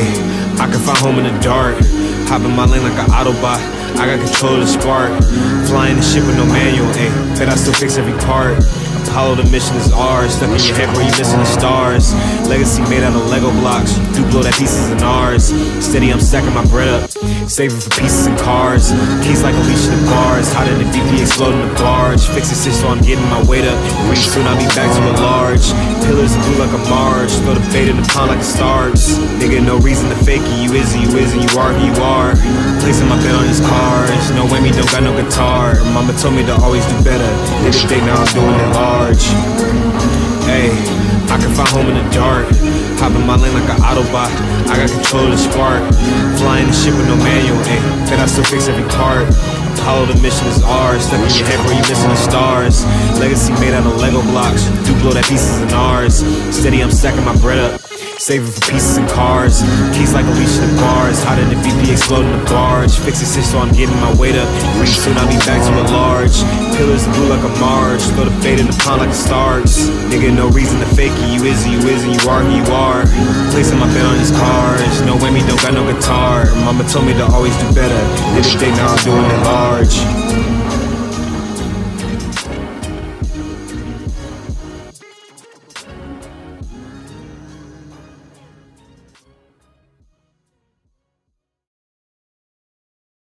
I can find home in the dark. Hop in my lane like an Autobot. I got control of the spark. Flying the ship with no manual. Hey, bet I still fix every part. Apollo, the mission is ours. Stuck in your head where you missing the stars. Legacy made out of Lego blocks. You blow that pieces in ours. Steady, I'm stacking my bread up. Saving for pieces and cars. Keys like Alicia the bars. Hot in the BP, exploding the barge. Fixing shit so I'm getting my weight up. Pretty soon I'll be back to a large. Pillars blue like a Marge. Throw the fade in the pond like a stars. Nigga, no reason to fake it. You is and you is and you are who you are. Placing my bet on these cars. No whammy, don't got no guitar. Mama told me to always do better. Did it big, now I'm doing it large. Hey, I can find home in the dark. Hop in my lane like an Autobot. I got control of the spark. Flying the ship with no manual. Hey, bet I still fix every part. Apollo, the mission is ours. Stuck in your head where you missing the stars. Legacy made out of Lego blocks. Do blow that pieces in ours. Steady, I'm stacking my bread up. Saving for pieces and cars. Keys like Alicia the bars. Hot in the exploding the barge. Fixing shit so I'm getting my weight up. Pretty soon I'll be back to a large. Pillars blue like a Marge. Throw the fade in the pond like a stars. Nigga, no reason to fake it. You is you is and you are who you are. Placing my bet on these cars. No whammy, don't got no guitar. Mama told me to always do better. Did it big, now I'm doing it large.